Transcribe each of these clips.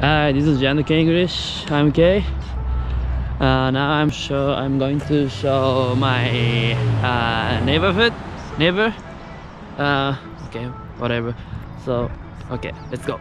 Hi, this is Jan English. I'm Kay. Uh, now I'm sure I'm going to show my uh, neighborhood, neighbor. Uh, okay, whatever. So, okay, let's go.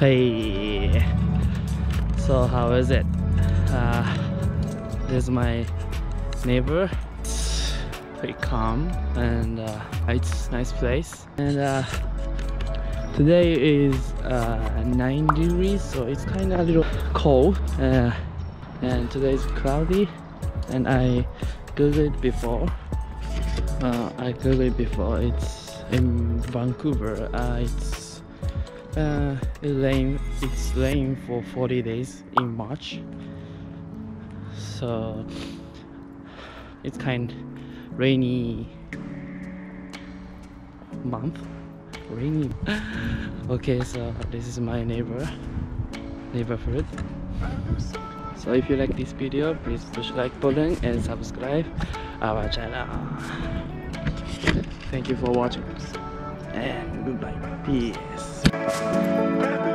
Hey, so how is it? Uh, this is my neighbor. It's pretty calm and uh, it's nice place. And uh, today is uh, 9 degrees, so it's kind of a little cold. Uh, and today is cloudy. And I googled before. Uh, I googled before. It's in Vancouver. It's uh, it it's rain for 40 days in March. So it's kind of rainy month. Rainy. Okay so this is my neighbor neighborhood so if you like this video please push like button and subscribe our channel. Thank you for watching Eh, and goodbye. Peace.